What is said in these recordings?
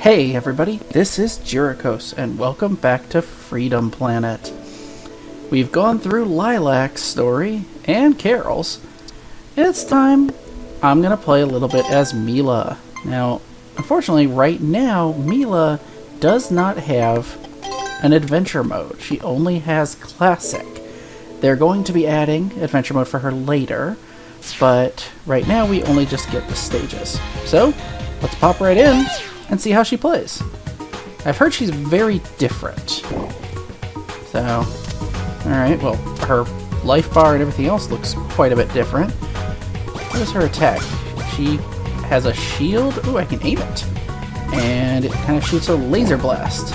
Hey everybody, this is Jyrakos, and welcome back to Freedom Planet. We've gone through Lilac's story and Carol's. It's time I'm gonna play a little bit as Milla. Now, unfortunately, right now, Milla does not have an adventure mode. She only has classic. They're going to be adding adventure mode for her later, but right now we only just get the stages. So, let's pop right in and see how she plays. I've heard she's very different. So, alright, well, her life bar and everything else looks quite a bit different. What is her attack? She has a shield. Ooh, I can aim it. And it kind of shoots a laser blast.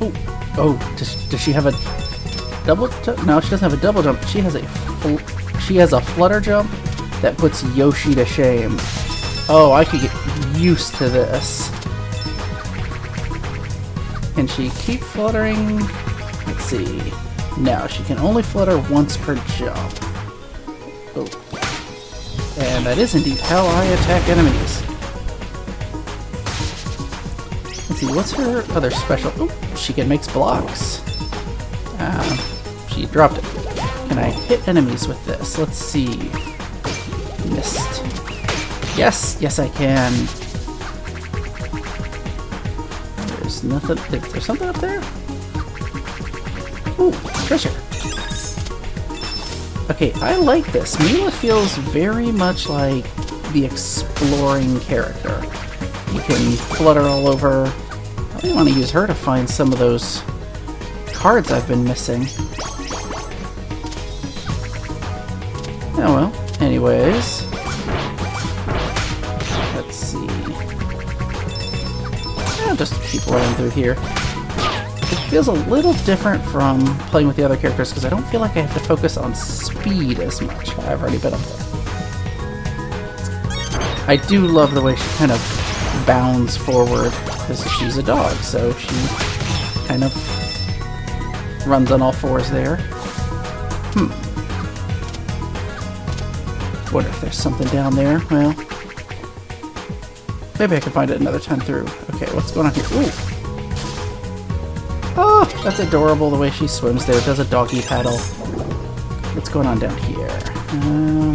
Oh, oh does, does she have a double jump? No, she doesn't have a double jump. She has a she has a flutter jump that puts Yoshi to shame. Oh, I could get used to this. Can she keep fluttering? Let's see. No, she can only flutter once per jump. Oh. And that is indeed how I attack enemies. Let's see, what's her other special? Oh, she can make blocks. Uh, she dropped it. Can I hit enemies with this? Let's see. Missed. Yes, yes I can. There's nothing. There's something up there? Ooh, treasure. Okay, I like this. Milla feels very much like the exploring character. You can flutter all over. I really want to use her to find some of those cards I've been missing. Oh well. Here. It feels a little different from playing with the other characters because I don't feel like I have to focus on speed as much. I've already been up there. I do love the way she kind of bounds forward because she's a dog, so she kind of runs on all fours there. Hmm. Wonder if there's something down there. Well, maybe I can find it another time through. Okay, what's going on here? Ooh. That's adorable the way she swims there. Does a doggy paddle. What's going on down here? Um,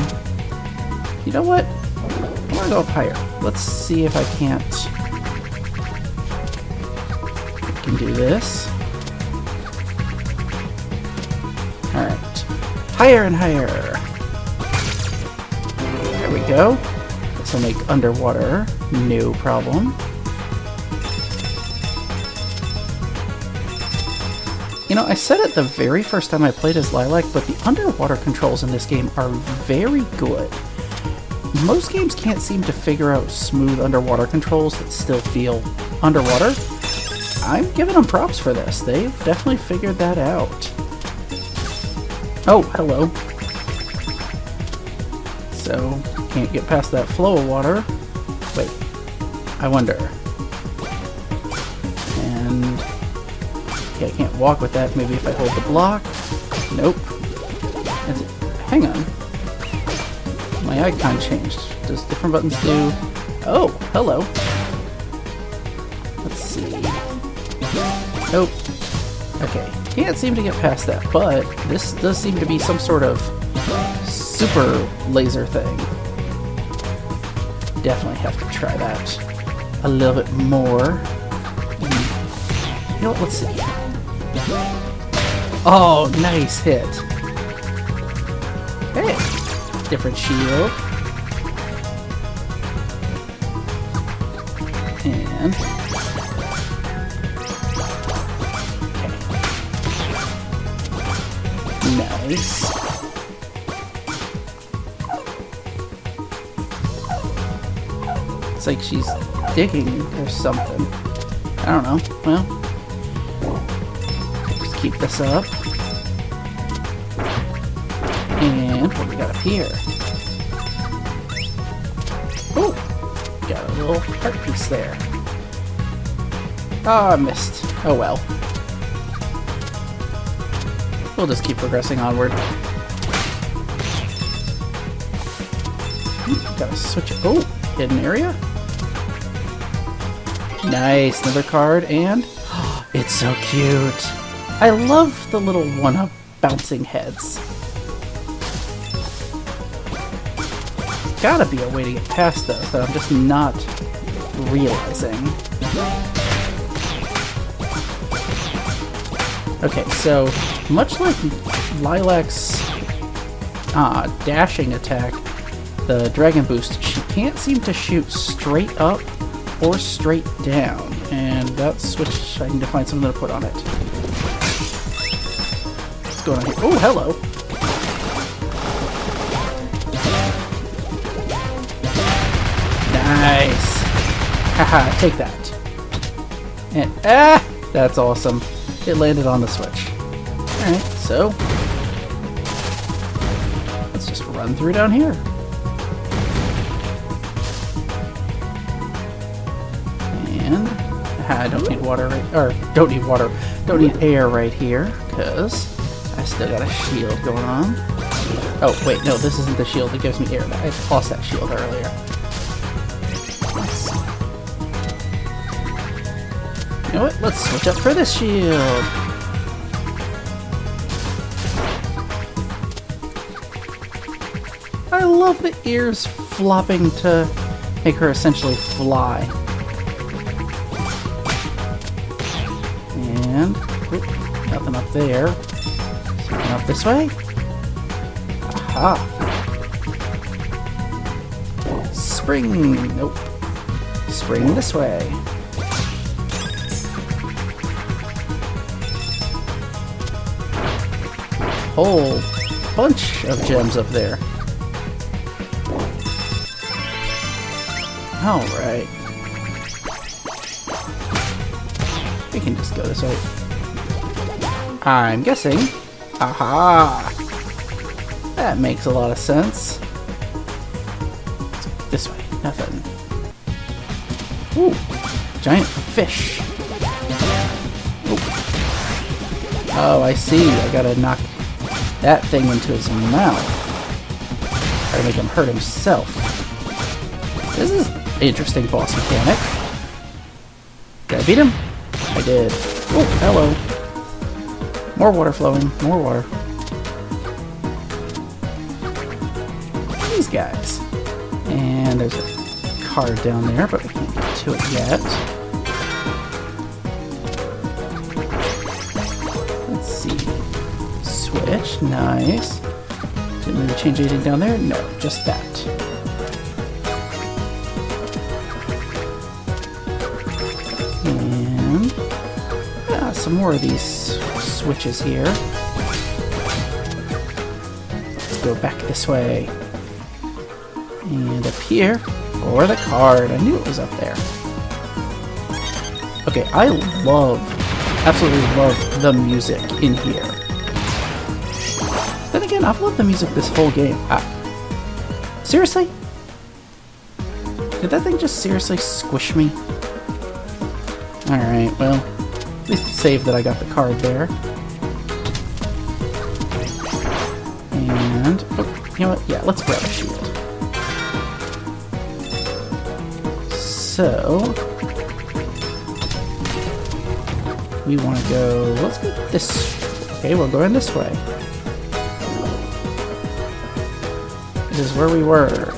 you know what? I'm gonna go up higher. Let's see if I can't. I can do this. Alright. Higher and higher. There we go. This will make underwater no problem. You know, I said it the very first time I played as Lilac, but the underwater controls in this game are very good. Most games can't seem to figure out smooth underwater controls that still feel underwater. I'm giving them props for this. They've definitely figured that out. Oh, hello. So, can't get past that flow of water. Wait, I wonder. Okay, I can't walk with that. Maybe if I hold the block. Nope. Hang on. My icon changed. Does different buttons do? Oh, hello. Let's see. Nope. Okay, can't seem to get past that, but this does seem to be some sort of super laser thing. Definitely have to try that a little bit more. Hmm. You know what, let's see. Oh, nice hit. Hey, different shield. And Nice. It's like she's digging or something. I don't know. Well, keep this up. And what we got up here? Oh, got a little heart piece there. Ah, oh, missed. Oh well. We'll just keep progressing onward. Gotta switch. Oh, hidden area? Nice, another card, and it's so cute. I love the little one-up bouncing heads. Gotta be a way to get past those that I'm just not realizing. Okay, so much like Lilac's uh, dashing attack, the Dragon Boost, she can't seem to shoot straight up or straight down. And that switch, I need to find something to put on it. Going on here? Oh, hello! Nice! Haha, take that. And, ah! That's awesome. It landed on the switch. Alright, so... Let's just run through down here. And... I don't need water right... Or, don't need water. Don't need air right here, because I still got a shield going on. Oh, wait, no, this isn't the shield that gives me air. I lost that shield earlier. You know what? Let's switch up for this shield. I love the ears flopping to make her essentially fly. And oop, nothing up there. This way. Aha. Spring. Nope. Spring this way. whole bunch of gems up there. Alright. We can just go this way. I'm guessing. Aha! That makes a lot of sense. This way. Nothing. Ooh! Giant fish! Ooh. Oh, I see. I gotta knock that thing into his mouth. Try to make him hurt himself. This is interesting boss mechanic. Did I beat him? I did. Oh, hello. More water flowing. More water. These guys. And there's a card down there, but we can't get to it yet. Let's see. Switch. Nice. Didn't to change anything down there? No, just that. And yeah, some more of these switches here. Let's go back this way. And up here for the card. I knew it was up there. Okay, I love, absolutely love the music in here. Then again, I've loved the music this whole game. Uh, seriously? Did that thing just seriously squish me? Alright, well, at least it's saved that I got the card there. Let's grab a shield. So, we want to go, let's go this, okay, we're going this way. This is where we were.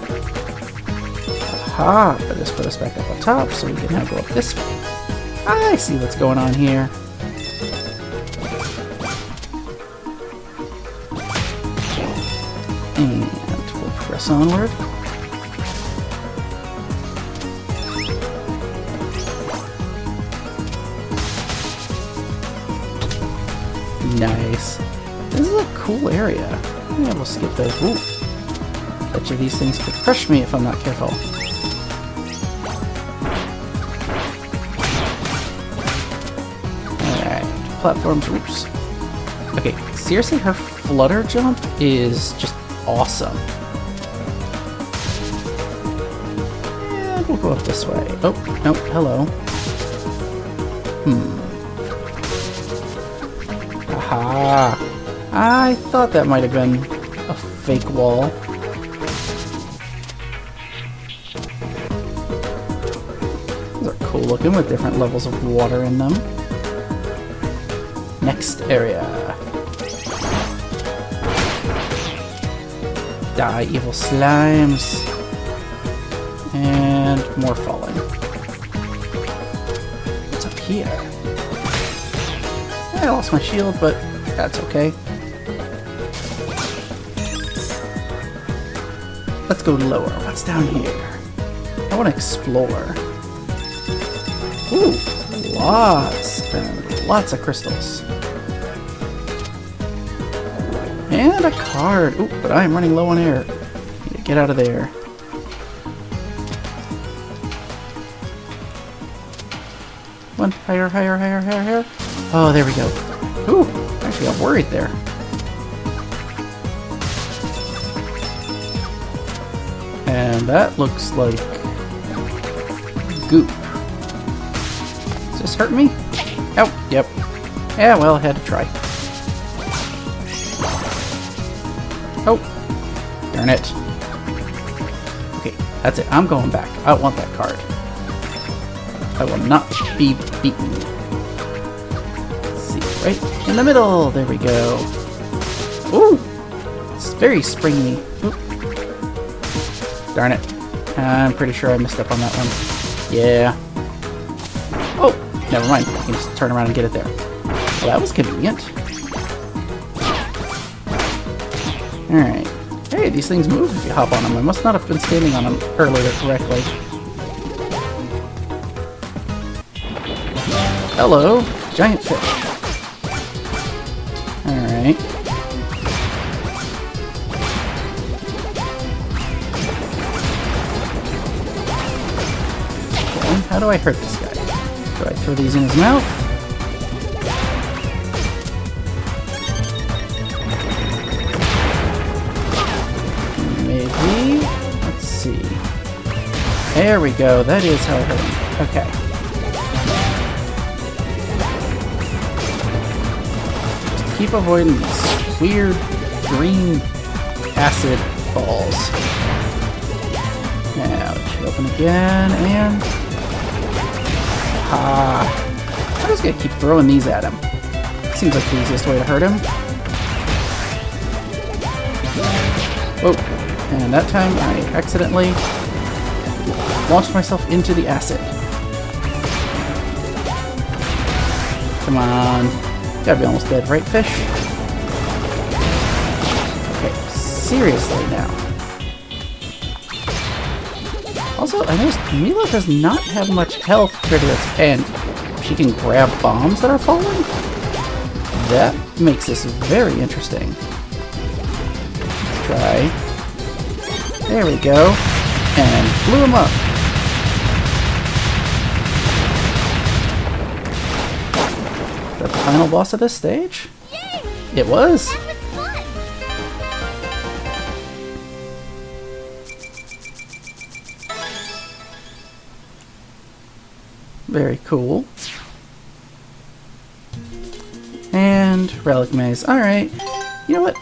Aha, but this put us back up on top, so we can now go up this way. I see what's going on here. Hmm. Press onward. Nice. This is a cool area. Yeah, we'll skip those. Ooh. Bet you these things could crush me if I'm not careful. platforms. Oops. Okay, seriously, her flutter jump is just awesome. Go up this way. Oh, no, hello. Hmm. Aha! I thought that might have been a fake wall. Those are cool looking with different levels of water in them. Next area. Die, evil slimes. And more falling. What's up here? I lost my shield, but that's okay. Let's go lower. What's down here? I want to explore. Ooh, lots and lots of crystals. And a card. Ooh, but I am running low on air. Get out of there. One higher, higher, higher, higher, higher. Oh, there we go. Ooh, actually got worried there. And that looks like goop. Does this hurt me? Oh, yep. Yeah, well, I had to try. Oh, darn it. Okay, that's it. I'm going back. I want that card. I will not be beaten. Let's see, right in the middle. There we go. Ooh, it's very springy. Darn it. I'm pretty sure I messed up on that one. Yeah. Oh, never mind. I can just turn around and get it there. Well, that was convenient. Alright. Hey, these things move if you hop on them. I must not have been standing on them earlier correctly. Hello, giant fish. Alright. Okay, how do I hurt this guy? Do I throw these in his mouth? Maybe. Let's see. There we go. That is how I hurt him. Okay. Keep avoiding these weird green acid balls. Now, let's open again, and... Ah. I'm just gonna keep throwing these at him. Seems like the easiest way to hurt him. Oh, and that time I accidentally launched myself into the acid. Come on. Gotta be almost dead, right, fish? Okay, seriously now. Also, I noticed Milla does not have much health compared to its end. She can grab bombs that are falling? That makes this very interesting. Let's try. There we go. And blew him up. Final boss of this stage? It was. Very cool. And Relic Maze. Alright. You know what?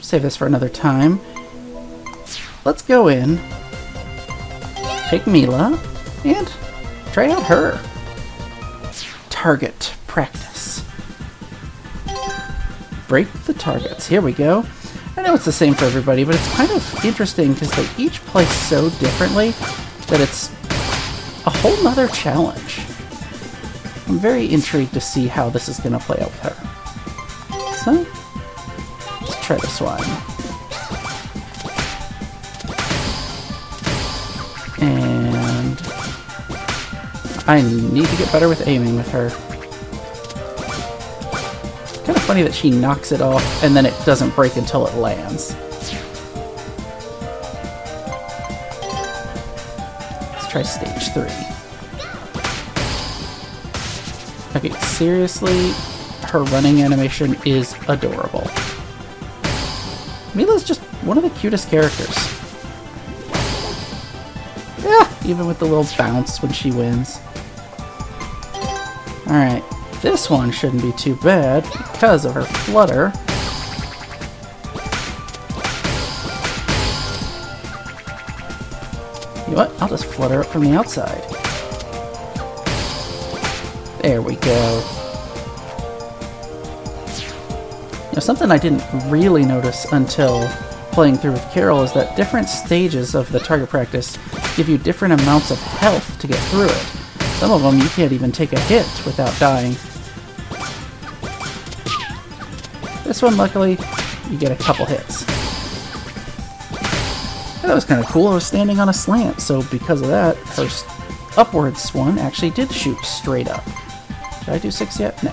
Save this for another time. Let's go in, pick Milla, and try out her. Target Break the targets. Here we go. I know it's the same for everybody, but it's kind of interesting because they each play so differently that it's a whole nother challenge. I'm very intrigued to see how this is going to play out with her. So, let's try this one. And I need to get better with aiming with her. Funny that she knocks it off and then it doesn't break until it lands. Let's try stage three. Okay, seriously, her running animation is adorable. Milla's just one of the cutest characters. Yeah, even with the little bounce when she wins. Alright, this one shouldn't be too bad because of her flutter. You know what? I'll just flutter up from the outside. There we go. Now, something I didn't really notice until playing through with Carol is that different stages of the target practice give you different amounts of health to get through it. Some of them you can't even take a hit without dying. This one, luckily, you get a couple hits. that was kind of cool. I was standing on a slant, so because of that, first upwards one actually did shoot straight up. Did I do six yet? No.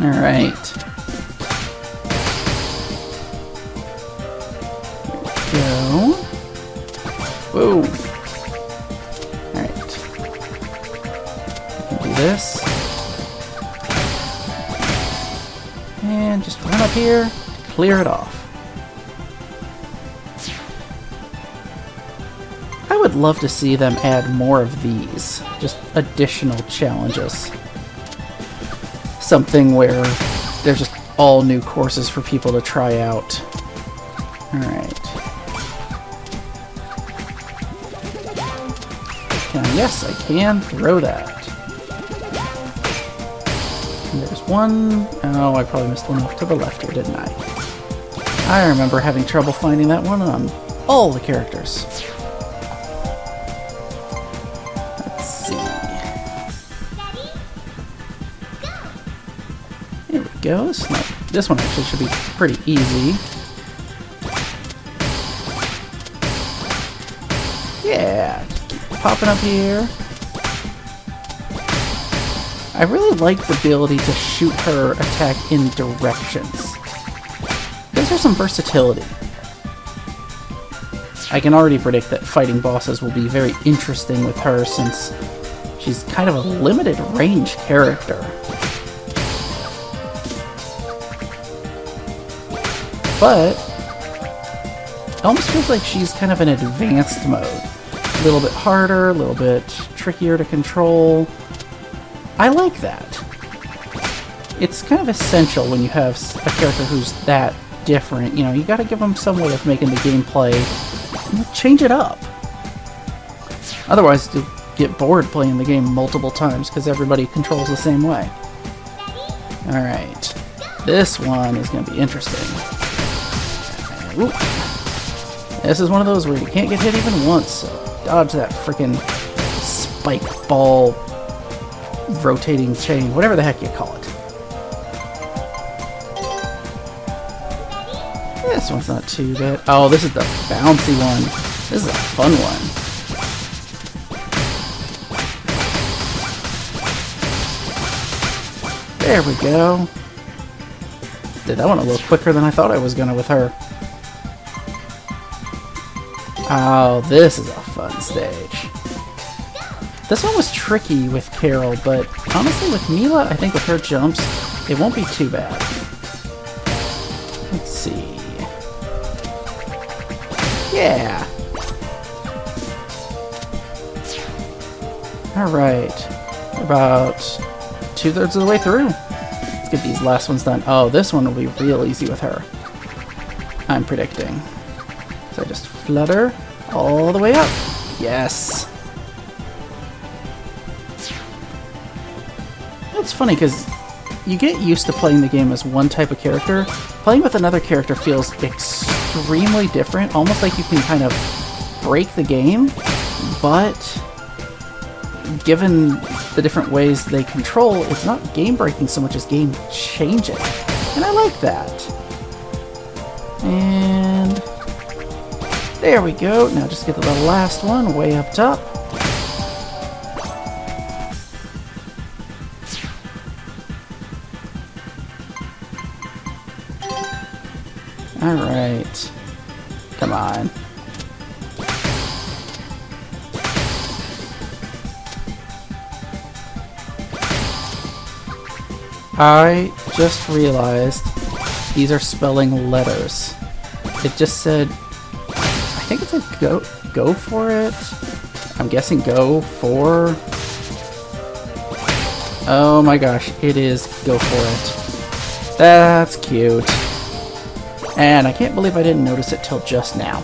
Alright. Go. Whoa. Alright. Do this. Here, clear it off. I would love to see them add more of these. Just additional challenges something where there's just all new courses for people to try out. Alright. yes, I can throw that. One... Oh, I probably missed one off to the left here, didn't I? I remember having trouble finding that one on all the characters. Let's see. Here we go. This, this one actually should be pretty easy. Yeah, popping up here. I really like the ability to shoot her attack in directions. Gives her some versatility. I can already predict that fighting bosses will be very interesting with her since she's kind of a limited range character. but it almost feels like she's kind of an advanced mode. A little bit harder, a little bit trickier to control. I like that. It's kind of essential when you have a character who's that different. You know, you gotta give them some way of making the gameplay change it up. Otherwise, you'll get bored playing the game multiple times because everybody controls the same way. Alright. This one is going to be interesting. This is one of those where you can't get hit even once, so dodge that freaking spike ball rotating chain, whatever the heck you call it. This one's not too bad. Oh, this is the bouncy one. This is a fun one. There we go. Did that one a little quicker than I thought I was gonna with her. Oh, this is a fun stage. This one was tricky with Carol, but honestly with Milla, I think with her jumps, it won't be too bad. Let's see. Yeah! Alright. About two-thirds of the way through. Let's get these last ones done. Oh, this one will be real easy with her. I'm predicting. So I just flutter all the way up. Yes. It's funny because you get used to playing the game as one type of character. Playing with another character feels extremely different, almost like you can kind of break the game, but given the different ways they control, it's not game breaking so much as game changing. And I like that. And there we go. Now just get to the last one way up top. I just realized these are spelling letters. It just said I think it's a go go for it. I'm guessing go for. Oh my gosh, it is go for it. That's cute. And I can't believe I didn't notice it till just now.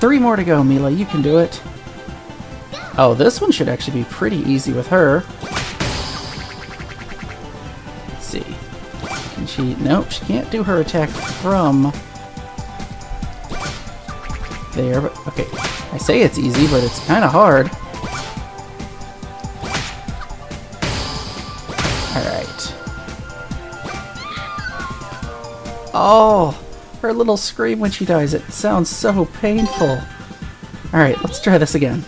Three more to go, Milla. You can do it. Oh, this one should actually be pretty easy with her. Let's see. Can she... Nope, she can't do her attack from... There, but... Okay. I say it's easy, but it's kind of hard. Alright. Oh! Her little scream when she dies, it sounds so painful. Alright, let's try this again.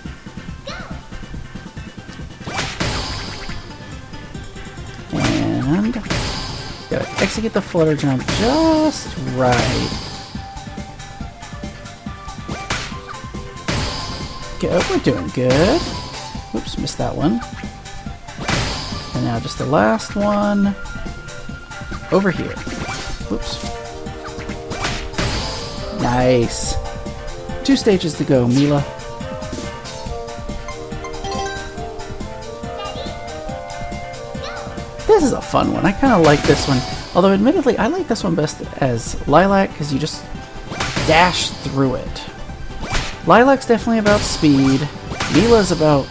Gotta execute the flutter jump just right. Good, oh, we're doing good. Oops, missed that one. And now just the last one. Over here. Oops. Nice. Two stages to go, Milla. This is a fun one. I kind of like this one. Although, admittedly, I like this one best as Lilac because you just dash through it. Lilac's definitely about speed. Milla's about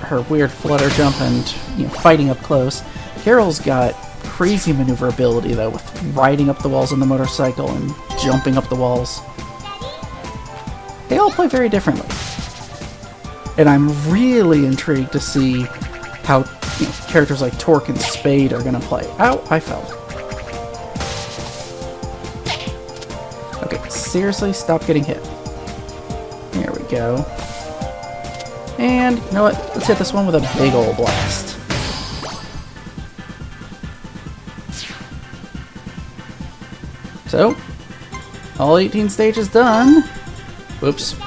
her weird flutter jump and you know fighting up close. Carol's got crazy maneuverability though, with riding up the walls on the motorcycle and jumping up the walls. They all play very differently. And I'm really intrigued to see how you know, characters like Torque and Spade are going to play. Ow, I fell. Seriously, stop getting hit There we go. And, you know what? Let's hit this one with a big old blast. So, all 18 stages done. Oops.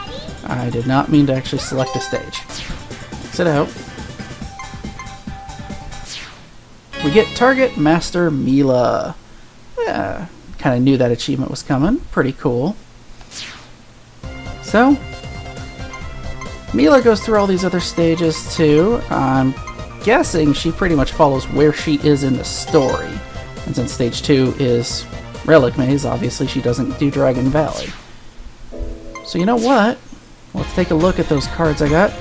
I did not mean to actually select a stage. Sit out. We get Target Master Milla. Yeah, kind of knew that achievement was coming. Pretty cool. So, Milla goes through all these other stages too. I'm guessing she pretty much follows where she is in the story. And since stage 2 is Relic Maze, obviously she doesn't do Dragon Valley. So you know what? Let's take a look at those cards I got.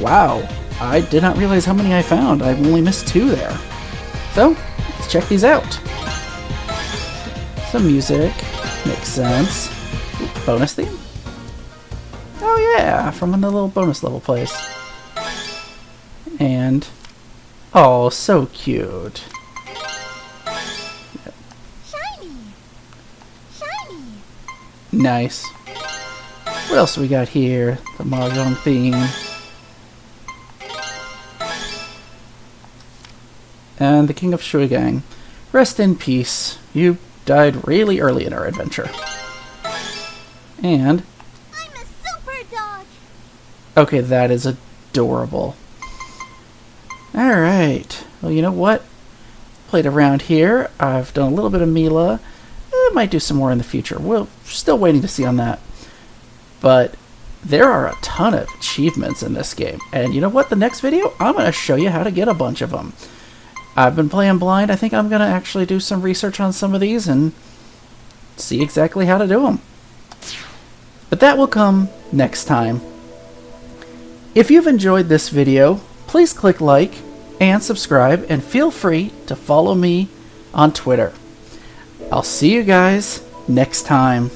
Wow, I did not realize how many I found. I've only missed two there. So, let's check these out. Some music. Makes sense. Bonus theme? Oh yeah, from the little bonus level place. And, oh, so cute. Shiny! Shiny! Nice. What else we got here? The Mahjong theme. And the King of Shuigang. Rest in peace. You died really early in our adventure. And Okay, that is adorable. Alright. Well, you know what? Played around here. I've done a little bit of Milla. I might do some more in the future. We're still waiting to see on that. But there are a ton of achievements in this game. And you know what? The next video, I'm going to show you how to get a bunch of them. I've been playing blind. I think I'm going to actually do some research on some of these and see exactly how to do them. But that will come next time. If you've enjoyed this video, please click like and subscribe and feel free to follow me on Twitter. I'll see you guys next time.